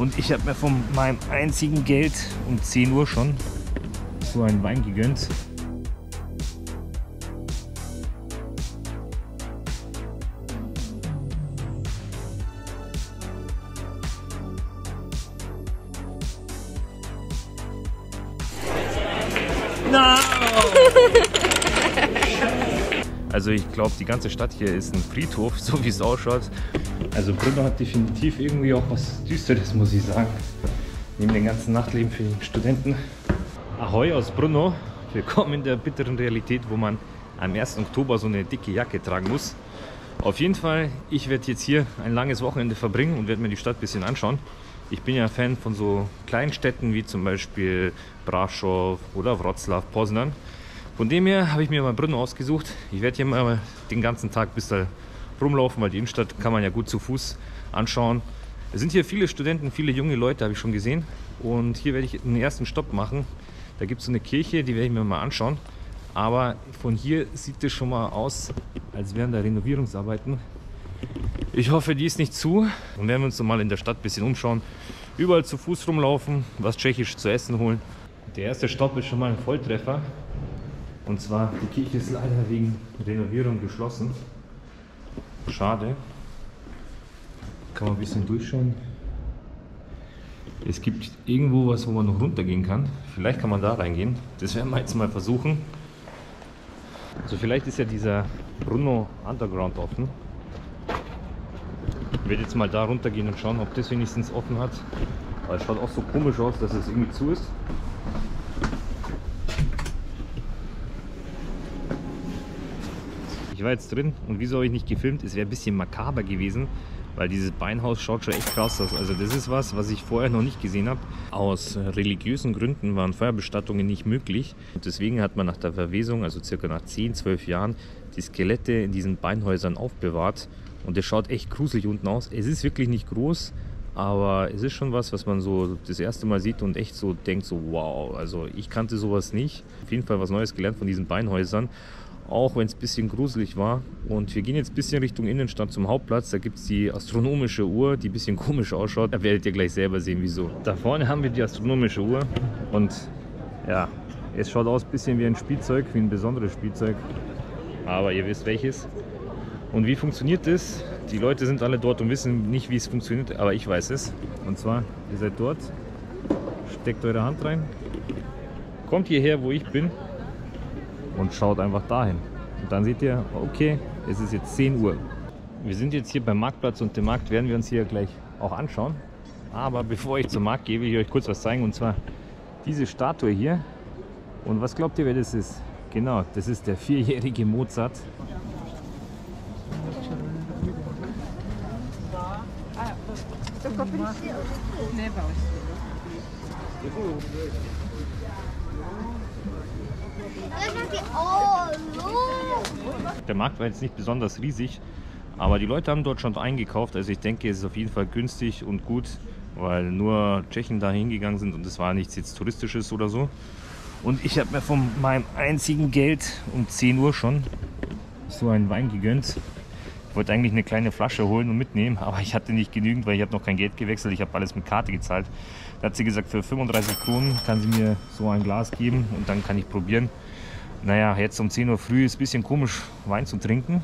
Und ich habe mir von meinem einzigen Geld um 10 Uhr schon so einen Wein gegönnt. No! Also ich glaube, die ganze Stadt hier ist ein Friedhof, so wie es ausschaut. Also Brünno hat definitiv irgendwie auch was Düsteres, muss ich sagen. Neben dem ganzen Nachtleben für die Studenten. Ahoi aus Brunno. Willkommen in der bitteren Realität, wo man am 1. Oktober so eine dicke Jacke tragen muss. Auf jeden Fall, ich werde jetzt hier ein langes Wochenende verbringen und werde mir die Stadt ein bisschen anschauen. Ich bin ja Fan von so kleinen Städten wie zum Beispiel Braschow oder Wroclaw, Poznan. Von dem her habe ich mir mal Brno ausgesucht. Ich werde hier mal den ganzen Tag bis da rumlaufen, weil die Innenstadt kann man ja gut zu Fuß anschauen. Es sind hier viele Studenten, viele junge Leute, habe ich schon gesehen. Und hier werde ich einen ersten Stopp machen. Da gibt es so eine Kirche, die werde ich mir mal anschauen. Aber von hier sieht es schon mal aus, als wären da Renovierungsarbeiten. Ich hoffe, die ist nicht zu. Dann werden wir uns mal in der Stadt ein bisschen umschauen. Überall zu Fuß rumlaufen, was tschechisch zu essen holen. Der erste Stopp ist schon mal ein Volltreffer. Und zwar, die Kirche ist leider wegen Renovierung geschlossen. Schade. Kann man ein bisschen durchschauen. Es gibt irgendwo was, wo man noch runtergehen kann. Vielleicht kann man da reingehen. Das werden wir jetzt mal versuchen. Also vielleicht ist ja dieser Bruno Underground offen. Ich werde jetzt mal da runtergehen und schauen, ob das wenigstens offen hat. Weil es schaut auch so komisch aus, dass es irgendwie zu ist. Ich war jetzt drin und wieso habe ich nicht gefilmt? Es wäre ein bisschen makaber gewesen, weil dieses Beinhaus schaut schon echt krass aus. Also das ist was, was ich vorher noch nicht gesehen habe. Aus religiösen Gründen waren Feuerbestattungen nicht möglich. Und deswegen hat man nach der Verwesung, also circa nach 10, 12 Jahren, die Skelette in diesen Beinhäusern aufbewahrt. Und das schaut echt gruselig unten aus. Es ist wirklich nicht groß, aber es ist schon was, was man so das erste Mal sieht und echt so denkt, so wow, also ich kannte sowas nicht. Auf jeden Fall was Neues gelernt von diesen Beinhäusern auch wenn es ein bisschen gruselig war. Und wir gehen jetzt ein bisschen Richtung Innenstadt zum Hauptplatz. Da gibt es die astronomische Uhr, die ein bisschen komisch ausschaut. Da werdet ihr gleich selber sehen, wieso. Da vorne haben wir die astronomische Uhr und ja, es schaut aus ein bisschen wie ein Spielzeug, wie ein besonderes Spielzeug. Aber ihr wisst welches. Und wie funktioniert das? Die Leute sind alle dort und wissen nicht, wie es funktioniert, aber ich weiß es. Und zwar, ihr seid dort, steckt eure Hand rein, kommt hierher, wo ich bin und schaut einfach dahin. Und dann seht ihr, okay, es ist jetzt 10 Uhr. Wir sind jetzt hier beim Marktplatz und den Markt werden wir uns hier gleich auch anschauen. Aber bevor ich zum Markt gehe, will ich euch kurz was zeigen und zwar diese Statue hier. Und was glaubt ihr, wer das ist? Genau, das ist der vierjährige Mozart. Der Markt war jetzt nicht besonders riesig, aber die Leute haben dort schon eingekauft. Also ich denke, es ist auf jeden Fall günstig und gut, weil nur Tschechen da hingegangen sind und es war nichts jetzt touristisches oder so. Und ich habe mir von meinem einzigen Geld um 10 Uhr schon so einen Wein gegönnt. Ich wollte eigentlich eine kleine Flasche holen und mitnehmen, aber ich hatte nicht genügend, weil ich habe noch kein Geld gewechselt. Ich habe alles mit Karte gezahlt. Da hat sie gesagt, für 35 Kronen kann sie mir so ein Glas geben und dann kann ich probieren. Naja, jetzt um 10 Uhr früh ist ein bisschen komisch, Wein zu trinken.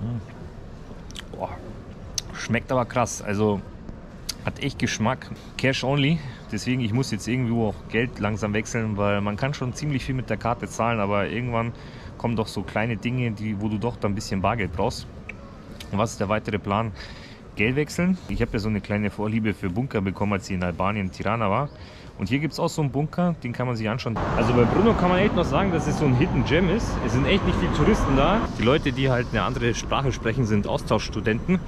Hm. Boah. Schmeckt aber krass. Also hat echt Geschmack. Cash only. Deswegen, ich muss jetzt irgendwo auch Geld langsam wechseln, weil man kann schon ziemlich viel mit der Karte zahlen, aber irgendwann kommen doch so kleine Dinge, die, wo du doch dann ein bisschen Bargeld brauchst. Und was ist der weitere Plan? Geld wechseln. Ich habe ja so eine kleine Vorliebe für Bunker bekommen, als ich in Albanien, Tirana war. Und hier gibt es auch so einen Bunker, den kann man sich anschauen. Also bei Bruno kann man echt noch sagen, dass es so ein Hidden Gem ist. Es sind echt nicht viele Touristen da. Die Leute, die halt eine andere Sprache sprechen, sind Austauschstudenten.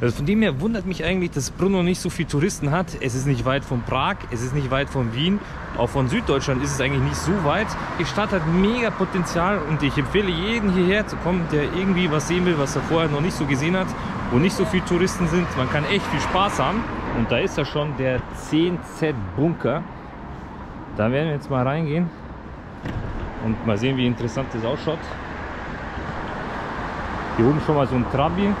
Also von dem her wundert mich eigentlich, dass Bruno nicht so viele Touristen hat. Es ist nicht weit von Prag, es ist nicht weit von Wien. Auch von Süddeutschland ist es eigentlich nicht so weit. Die Stadt hat mega Potenzial und ich empfehle jeden hierher zu kommen, der irgendwie was sehen will, was er vorher noch nicht so gesehen hat, wo nicht so viele Touristen sind. Man kann echt viel Spaß haben. Und da ist ja schon der 10Z Bunker. Da werden wir jetzt mal reingehen und mal sehen, wie interessant das ausschaut. Hier oben schon mal so ein Trabi.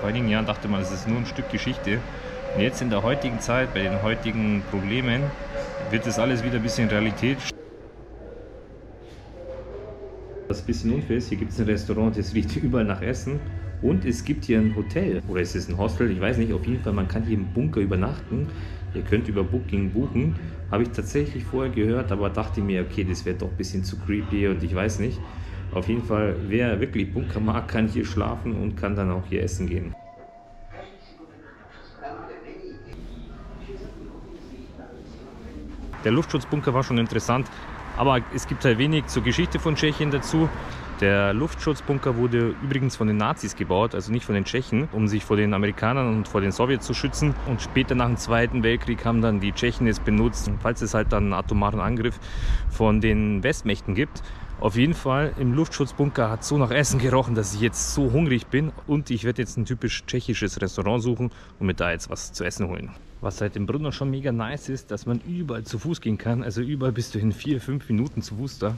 Vor einigen Jahren dachte man, es ist nur ein Stück Geschichte. Und jetzt in der heutigen Zeit, bei den heutigen Problemen, wird das alles wieder ein bisschen Realität. Was ein bisschen unfair ist, hier gibt es ein Restaurant, das riecht überall nach Essen. Und es gibt hier ein Hotel. Oder es ist ein Hostel, ich weiß nicht. Auf jeden Fall, man kann hier im Bunker übernachten. Ihr könnt über Booking buchen. Habe ich tatsächlich vorher gehört, aber dachte mir, okay, das wäre doch ein bisschen zu creepy und ich weiß nicht. Auf jeden Fall, wer wirklich Bunker mag, kann hier schlafen und kann dann auch hier essen gehen. Der Luftschutzbunker war schon interessant, aber es gibt halt wenig zur Geschichte von Tschechien dazu. Der Luftschutzbunker wurde übrigens von den Nazis gebaut, also nicht von den Tschechen, um sich vor den Amerikanern und vor den Sowjets zu schützen. Und später nach dem Zweiten Weltkrieg haben dann die Tschechen es benutzt, falls es halt dann einen atomaren Angriff von den Westmächten gibt. Auf jeden Fall im Luftschutzbunker hat so nach Essen gerochen, dass ich jetzt so hungrig bin und ich werde jetzt ein typisch tschechisches Restaurant suchen und mir da jetzt was zu essen holen. Was seit dem Brunner schon mega nice ist, dass man überall zu Fuß gehen kann. Also überall bist du in vier, fünf Minuten zu Fuß da.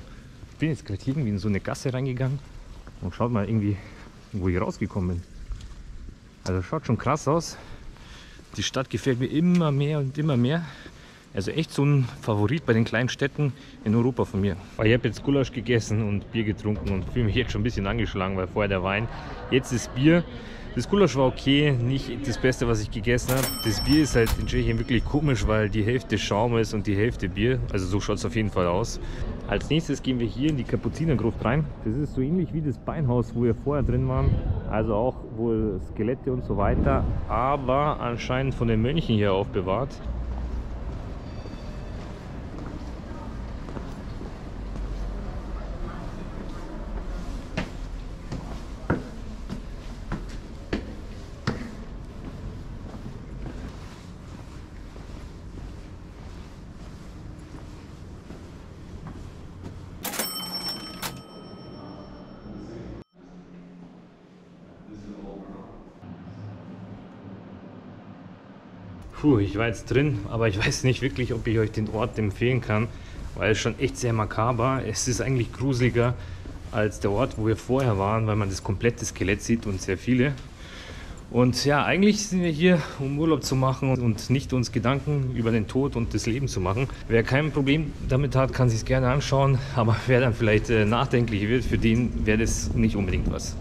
Ich bin jetzt gerade irgendwie in so eine Gasse reingegangen und schaut mal irgendwie, wo ich rausgekommen bin. Also schaut schon krass aus. Die Stadt gefällt mir immer mehr und immer mehr. Also echt so ein Favorit bei den kleinen Städten in Europa von mir. Ich habe jetzt Gulasch gegessen und Bier getrunken und fühle mich jetzt schon ein bisschen angeschlagen, weil vorher der Wein. Jetzt ist Bier. Das Gulasch war okay, nicht das Beste, was ich gegessen habe. Das Bier ist halt in Tschechien wirklich komisch, weil die Hälfte Schaum ist und die Hälfte Bier. Also so schaut es auf jeden Fall aus. Als nächstes gehen wir hier in die Kapuzinergruft rein. Das ist so ähnlich wie das Beinhaus, wo wir vorher drin waren. Also auch wohl Skelette und so weiter, aber anscheinend von den Mönchen hier aufbewahrt. Puh, ich war jetzt drin, aber ich weiß nicht wirklich, ob ich euch den Ort empfehlen kann, weil es schon echt sehr makaber. Es ist eigentlich gruseliger als der Ort, wo wir vorher waren, weil man das komplette Skelett sieht und sehr viele. Und ja, eigentlich sind wir hier, um Urlaub zu machen und nicht uns Gedanken über den Tod und das Leben zu machen. Wer kein Problem damit hat, kann sich es gerne anschauen, aber wer dann vielleicht äh, nachdenklich wird, für den wäre das nicht unbedingt was.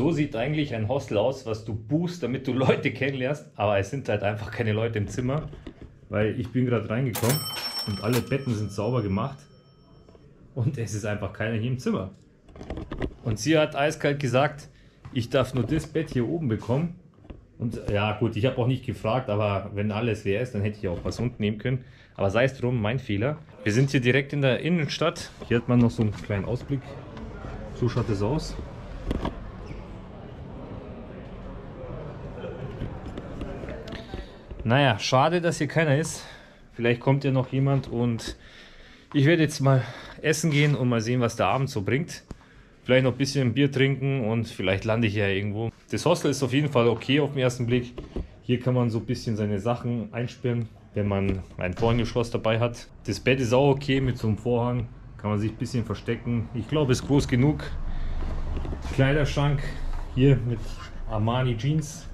So sieht eigentlich ein Hostel aus, was du buchst, damit du Leute kennenlernst. Aber es sind halt einfach keine Leute im Zimmer, weil ich bin gerade reingekommen und alle Betten sind sauber gemacht und es ist einfach keiner hier im Zimmer. Und sie hat eiskalt gesagt, ich darf nur das Bett hier oben bekommen. Und ja gut, ich habe auch nicht gefragt, aber wenn alles leer ist, dann hätte ich auch was unten nehmen können. Aber sei es drum, mein Fehler. Wir sind hier direkt in der Innenstadt. Hier hat man noch so einen kleinen Ausblick. So schaut es aus. Naja, schade, dass hier keiner ist. Vielleicht kommt ja noch jemand und ich werde jetzt mal essen gehen und mal sehen, was der Abend so bringt. Vielleicht noch ein bisschen Bier trinken und vielleicht lande ich ja irgendwo. Das Hostel ist auf jeden Fall okay auf den ersten Blick. Hier kann man so ein bisschen seine Sachen einsperren, wenn man ein Vorhängeschloss dabei hat. Das Bett ist auch okay mit so einem Vorhang. Kann man sich ein bisschen verstecken. Ich glaube, es ist groß genug. Kleiderschrank hier mit Armani Jeans,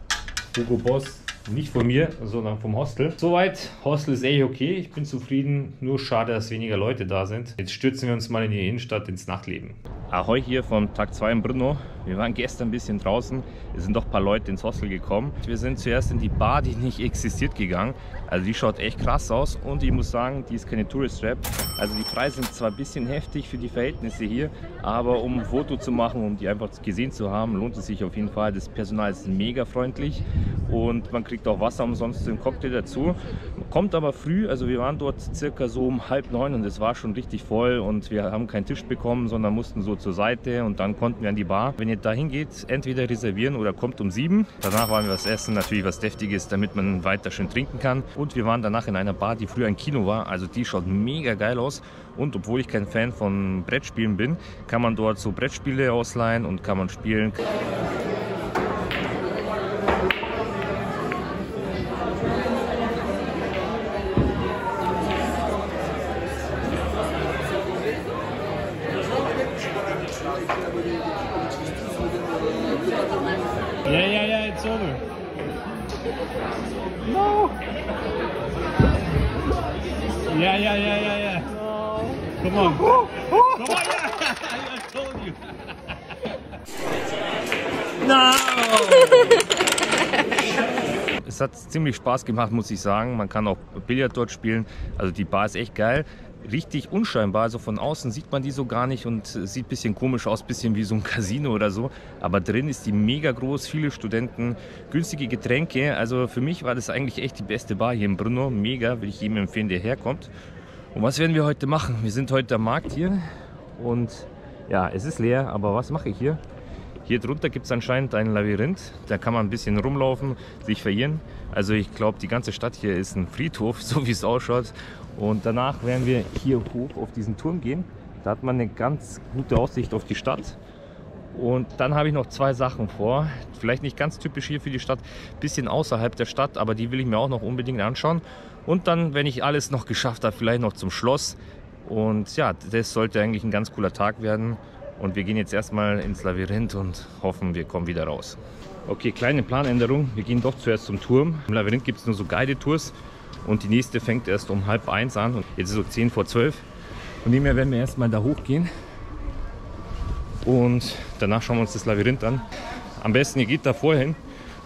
Hugo Boss. Nicht von mir, sondern vom Hostel. Soweit, Hostel ist echt okay. Ich bin zufrieden. Nur schade, dass weniger Leute da sind. Jetzt stürzen wir uns mal in die Innenstadt ins Nachtleben. Ahoi hier vom Tag 2 in Brno. Wir waren gestern ein bisschen draußen. Es sind doch ein paar Leute ins Hostel gekommen. Wir sind zuerst in die Bar, die nicht existiert, gegangen. Also die schaut echt krass aus und ich muss sagen, die ist keine Tourist Trap. Also die Preise sind zwar ein bisschen heftig für die Verhältnisse hier, aber um ein Foto zu machen, um die einfach gesehen zu haben, lohnt es sich auf jeden Fall. Das Personal ist mega freundlich und man kriegt auch Wasser umsonst im Cocktail dazu. Kommt aber früh, also wir waren dort circa so um halb neun und es war schon richtig voll und wir haben keinen Tisch bekommen, sondern mussten so zur Seite und dann konnten wir an die Bar. Wenn ihr da hingeht, entweder reservieren oder kommt um sieben. Danach wollen wir was essen, natürlich was Deftiges, damit man weiter schön trinken kann. Und wir waren danach in einer Bar, die früher ein Kino war, also die schaut mega geil aus. Und obwohl ich kein Fan von Brettspielen bin, kann man dort so Brettspiele ausleihen und kann man spielen. Yeah, yeah, yeah, yeah, yeah. Come on. Come on, yeah. I told you. Es hat ziemlich Spaß gemacht, muss ich sagen. Man kann auch Billard dort spielen. Also die Bar ist echt geil. Richtig unscheinbar. Also von außen sieht man die so gar nicht und sieht ein bisschen komisch aus, bisschen wie so ein Casino oder so. Aber drin ist die mega groß, viele Studenten, günstige Getränke. Also für mich war das eigentlich echt die beste Bar hier in Brno. Mega, will ich jedem empfehlen, der herkommt. Und was werden wir heute machen? Wir sind heute am Markt hier und ja, es ist leer, aber was mache ich hier? Hier drunter gibt es anscheinend ein Labyrinth. Da kann man ein bisschen rumlaufen, sich verirren. Also ich glaube, die ganze Stadt hier ist ein Friedhof, so wie es ausschaut. Und danach werden wir hier hoch auf diesen Turm gehen. Da hat man eine ganz gute Aussicht auf die Stadt. Und dann habe ich noch zwei Sachen vor. Vielleicht nicht ganz typisch hier für die Stadt, bisschen außerhalb der Stadt, aber die will ich mir auch noch unbedingt anschauen. Und dann, wenn ich alles noch geschafft habe, vielleicht noch zum Schloss. Und ja, das sollte eigentlich ein ganz cooler Tag werden. Und wir gehen jetzt erstmal ins Labyrinth und hoffen, wir kommen wieder raus. Okay, kleine Planänderung. Wir gehen doch zuerst zum Turm. Im Labyrinth gibt es nur so Guided-Tours und die nächste fängt erst um halb eins an und jetzt ist es so 10 vor 12. Von dem her werden wir erstmal da hochgehen und danach schauen wir uns das Labyrinth an. Am besten ihr geht da vorher hin,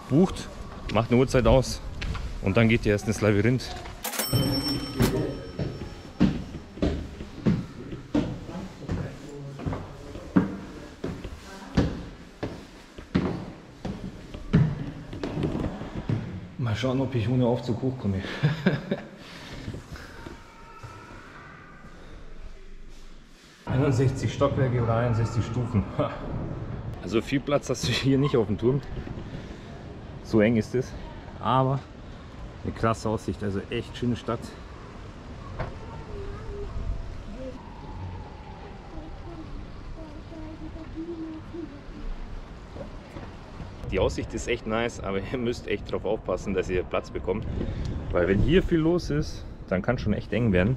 bucht, macht eine Uhrzeit aus und dann geht ihr erst ins Labyrinth. Schauen, ob ich ohne Aufzug hochkomme. ...61 Stockwerke oder 61 Stufen. Also viel Platz hast du hier nicht auf dem Turm. So eng ist es. Aber eine krasse Aussicht, also echt schöne Stadt. Aussicht ist echt nice, aber ihr müsst echt darauf aufpassen, dass ihr Platz bekommt. Weil wenn hier viel los ist, dann kann es schon echt eng werden.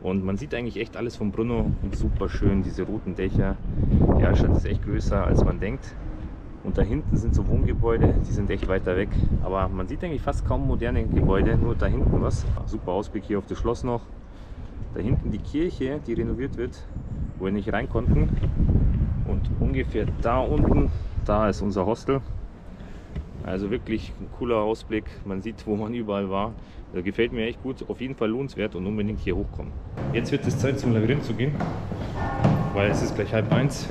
Und man sieht eigentlich echt alles vom Bruno und super schön, diese roten Dächer. Die Altstadt ist echt größer als man denkt. Und da hinten sind so Wohngebäude, die sind echt weiter weg. Aber man sieht eigentlich fast kaum moderne Gebäude, nur da hinten was. Super Ausblick hier auf das Schloss noch. Da hinten die Kirche, die renoviert wird, wo wir nicht rein konnten. Und ungefähr da unten, da ist unser Hostel. Also wirklich ein cooler Ausblick. Man sieht, wo man überall war. Das gefällt mir echt gut. Auf jeden Fall lohnenswert und unbedingt hier hochkommen. Jetzt wird es Zeit zum Labyrinth zu gehen, weil es ist gleich halb eins.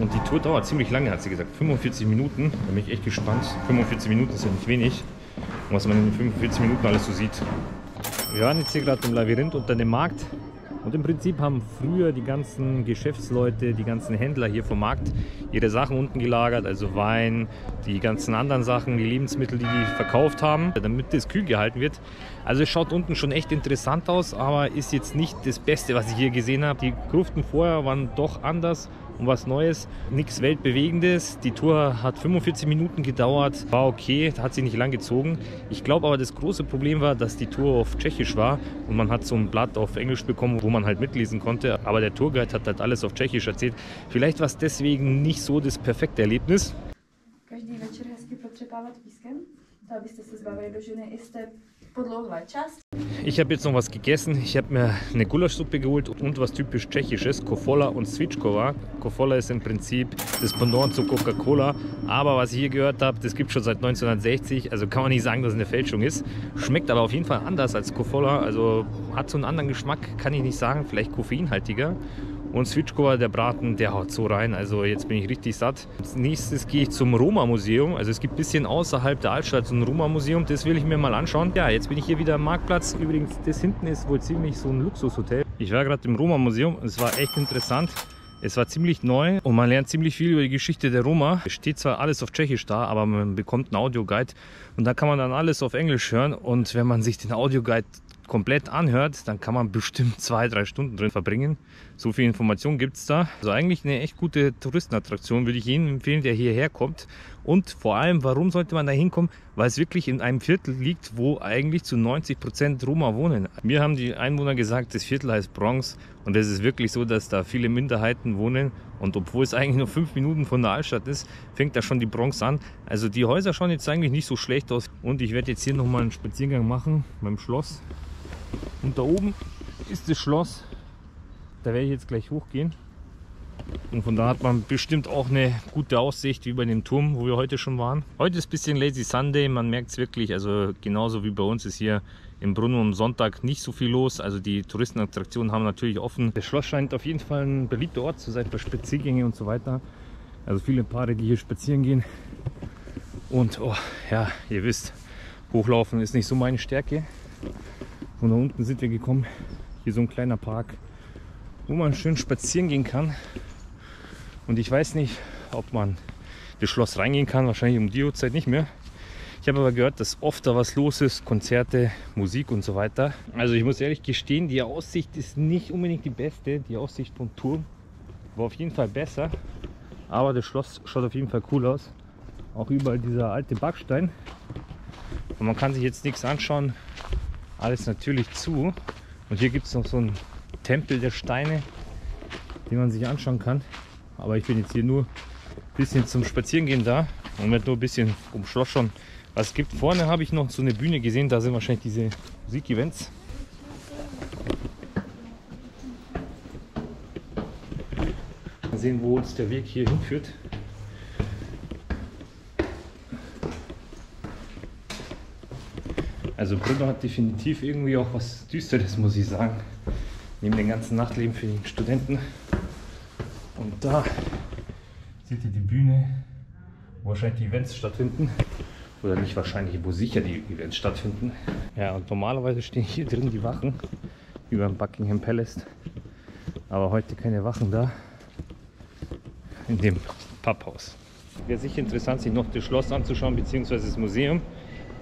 Und die Tour dauert ziemlich lange, hat sie gesagt. 45 Minuten. Da bin ich echt gespannt. 45 Minuten ist ja nicht wenig. Was man in den 45 Minuten alles so sieht. Wir waren jetzt hier gerade im Labyrinth unter dem Markt. Und im Prinzip haben früher die ganzen Geschäftsleute, die ganzen Händler hier vom Markt ihre Sachen unten gelagert, also Wein, die ganzen anderen Sachen, die Lebensmittel, die die verkauft haben, damit das kühl gehalten wird. Also es schaut unten schon echt interessant aus, aber ist jetzt nicht das Beste, was ich hier gesehen habe. Die Gruften vorher waren doch anders und was Neues, nichts Weltbewegendes. Die Tour hat 45 Minuten gedauert, war okay, hat sich nicht lang gezogen. Ich glaube aber, das große Problem war, dass die Tour auf Tschechisch war und man hat so ein Blatt auf Englisch bekommen, wo man halt mitlesen konnte. Aber der Tourguide hat halt alles auf Tschechisch erzählt. Vielleicht war es deswegen nicht so das perfekte Erlebnis. Každý večer hezky potřepávat pískem, to abyste se zbavili do ženy i z té. Ich habe jetzt noch was gegessen. Ich habe mir eine Gulaschsuppe geholt und was typisch tschechisches, Kofola und Svičkova. Kofola ist im Prinzip das Pendant zu Coca-Cola. Aber was ich hier gehört habe, das gibt schon seit 1960. Also kann man nicht sagen, dass es eine Fälschung ist. Schmeckt aber auf jeden Fall anders als Kofola. Also hat so einen anderen Geschmack, kann ich nicht sagen. Vielleicht koffeinhaltiger. Und Switchkova, der Braten, der haut so rein. Also jetzt bin ich richtig satt. Als nächstes gehe ich zum Roma-Museum. Also es gibt ein bisschen außerhalb der Altstadt so ein Roma-Museum. Das will ich mir mal anschauen. Ja, jetzt bin ich hier wieder am Marktplatz. Übrigens, das hinten ist wohl ziemlich so ein Luxushotel. Ich war gerade im Roma-Museum. Es war echt interessant. Es war ziemlich neu und man lernt ziemlich viel über die Geschichte der Roma. Es steht zwar alles auf Tschechisch da, aber man bekommt einen Audioguide und da kann man dann alles auf Englisch hören. Und wenn man sich den Audioguide komplett anhört, dann kann man bestimmt zwei, drei Stunden drin verbringen. So viel Information gibt es da. Also eigentlich eine echt gute Touristenattraktion, würde ich jedem empfehlen, der hierher kommt. Und vor allem, warum sollte man da hinkommen? Weil es wirklich in einem Viertel liegt, wo eigentlich zu 90 Prozent Roma wohnen. Mir haben die Einwohner gesagt, das Viertel heißt Bronx. Und es ist wirklich so, dass da viele Minderheiten wohnen. Und obwohl es eigentlich nur fünf Minuten von der Altstadt ist, fängt da schon die Bronx an. Also die Häuser schauen jetzt eigentlich nicht so schlecht aus. Und ich werde jetzt hier nochmal einen Spaziergang machen beim Schloss. Und da oben ist das Schloss. Da werde ich jetzt gleich hochgehen. Und von da hat man bestimmt auch eine gute Aussicht wie bei dem Turm, wo wir heute schon waren. Heute ist ein bisschen Lazy Sunday, man merkt es wirklich. Also genauso wie bei uns ist hier im Brunnen am Sonntag nicht so viel los. Also die Touristenattraktionen haben natürlich offen. Das Schloss scheint auf jeden Fall ein beliebter Ort zu sein für Spaziergänge und so weiter. Also viele Paare, die hier spazieren gehen. Und oh, ja, ihr wisst, hochlaufen ist nicht so meine Stärke. Von da unten sind wir gekommen. Hier so ein kleiner Park, wo man schön spazieren gehen kann. Und ich weiß nicht, ob man das Schloss reingehen kann. Wahrscheinlich um die Uhrzeit nicht mehr. Ich habe aber gehört, dass oft da was los ist, Konzerte, Musik und so weiter. Also ich muss ehrlich gestehen, die Aussicht ist nicht unbedingt die beste. Die Aussicht vom Turm war auf jeden Fall besser. Aber das Schloss schaut auf jeden Fall cool aus. Auch überall dieser alte Backstein. Und man kann sich jetzt nichts anschauen, alles natürlich zu. Und hier gibt es noch so einen Tempel der Steine, den man sich anschauen kann. Aber ich bin jetzt hier nur ein bisschen zum Spazierengehen da und werde nur ein bisschen um schauen. Was gibt. Vorne habe ich noch so eine Bühne gesehen, da sind wahrscheinlich diese Musikevents. Mal sehen, wo uns der Weg hier hinführt. Also Brügge hat definitiv irgendwie auch was Düsteres, muss ich sagen. Neben dem ganzen Nachtleben für die Studenten. Und da seht ihr die Bühne, wo wahrscheinlich die Events stattfinden. Oder nicht wahrscheinlich, wo sicher die Events stattfinden. Ja, und normalerweise stehen hier drin die Wachen über dem Buckingham Palace. Aber heute keine Wachen da. In dem Papphaus. Wäre sicher interessant, sich noch das Schloss anzuschauen, beziehungsweise das Museum.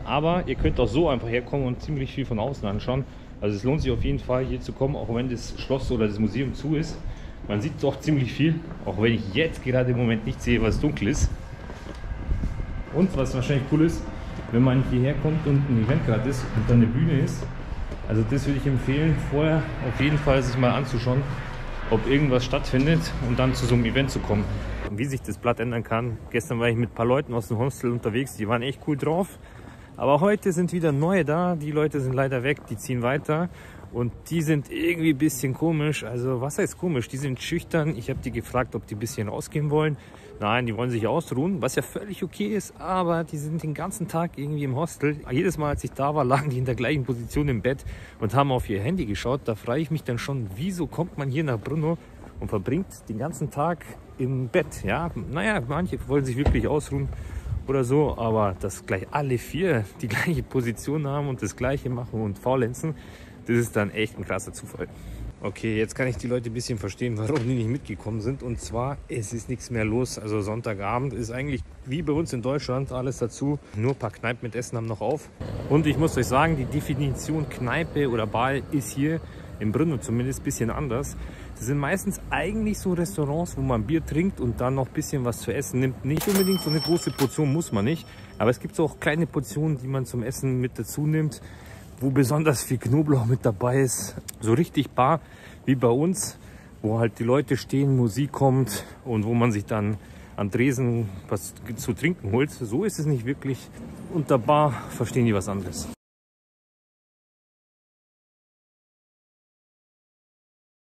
Aber ihr könnt auch so einfach herkommen und ziemlich viel von außen anschauen. Also es lohnt sich auf jeden Fall hier zu kommen, auch wenn das Schloss oder das Museum zu ist. Man sieht doch ziemlich viel, auch wenn ich jetzt gerade im Moment nicht sehe, was dunkel ist. Und was wahrscheinlich cool ist, wenn man hierher kommt und ein Event gerade ist und dann eine Bühne ist. Also das würde ich empfehlen, vorher auf jeden Fall sich mal anzuschauen, ob irgendwas stattfindet und dann zu so einem Event zu kommen. Wie sich das Blatt ändern kann. Gestern war ich mit ein paar Leuten aus dem Hostel unterwegs, die waren echt cool drauf. Aber heute sind wieder neue da. Die Leute sind leider weg, die ziehen weiter. Und die sind irgendwie ein bisschen komisch. Also was heißt komisch? Die sind schüchtern. Ich habe die gefragt, ob die ein bisschen rausgehen wollen. Nein, die wollen sich ausruhen, was ja völlig okay ist. Aber die sind den ganzen Tag irgendwie im Hostel. Jedes Mal, als ich da war, lagen die in der gleichen Position im Bett und haben auf ihr Handy geschaut. Da frage ich mich dann schon, wieso kommt man hier nach Brno und verbringt den ganzen Tag im Bett? Ja, naja, manche wollen sich wirklich ausruhen oder so, aber dass gleich alle vier die gleiche Position haben und das gleiche machen und faulenzen, das ist dann echt ein krasser Zufall. Okay, jetzt kann ich die Leute ein bisschen verstehen, warum die nicht mitgekommen sind. Und zwar, es ist nichts mehr los. Also Sonntagabend ist eigentlich wie bei uns in Deutschland alles dazu. Nur ein paar Kneipen mit Essen haben noch auf. Und ich muss euch sagen, die Definition Kneipe oder Bar ist hier in Brünn zumindest ein bisschen anders. Das sind meistens eigentlich so Restaurants, wo man Bier trinkt und dann noch ein bisschen was zu essen nimmt. Nicht unbedingt so eine große Portion muss man nicht, aber es gibt so auch kleine Portionen, die man zum Essen mit dazu nimmt, wo besonders viel Knoblauch mit dabei ist. So richtig bar wie bei uns, wo halt die Leute stehen, Musik kommt und wo man sich dann an Dresen was zu trinken holt. So ist es nicht wirklich. Unter Bar verstehen die was anderes.